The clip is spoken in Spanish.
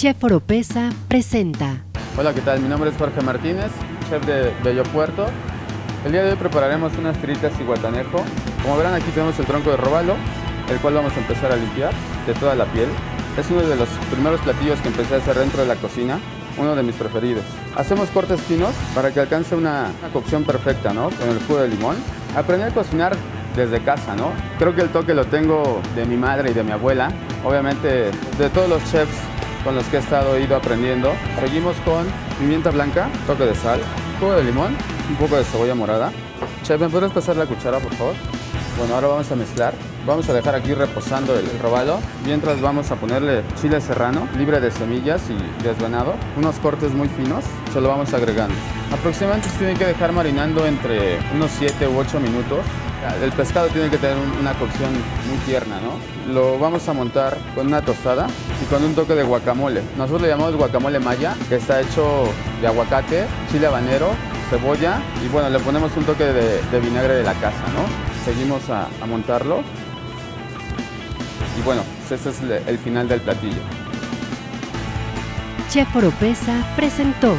Chef Oropesa presenta. Hola, ¿qué tal? Mi nombre es Jorge Martínez, chef de Bello Puerto. El día de hoy prepararemos unas tiritas y guatanejo. Como verán aquí tenemos el tronco de robalo, el cual vamos a empezar a limpiar de toda la piel. Es uno de los primeros platillos que empecé a hacer dentro de la cocina, uno de mis preferidos. Hacemos cortes finos para que alcance una, una cocción perfecta, ¿no? Con el jugo de limón. Aprendí a cocinar desde casa, ¿no? Creo que el toque lo tengo de mi madre y de mi abuela. Obviamente de todos los chefs con los que he estado ido aprendiendo. Seguimos con pimienta blanca, toque de sal, jugo de limón, un poco de cebolla morada. Chef, ¿me puedes pasar la cuchara, por favor? Bueno, ahora vamos a mezclar. Vamos a dejar aquí reposando el robalo. Mientras vamos a ponerle chile serrano, libre de semillas y desvenado. Unos cortes muy finos, se lo vamos agregando. Aproximadamente se tiene que dejar marinando entre unos 7 u 8 minutos. El pescado tiene que tener una cocción muy tierna, ¿no? Lo vamos a montar con una tostada y con un toque de guacamole. Nosotros le llamamos guacamole maya, que está hecho de aguacate, chile habanero, cebolla y bueno, le ponemos un toque de, vinagre de la casa, ¿no? Seguimos a, a montarlo y bueno, ese es el final del platillo. Chef Oropesa presentó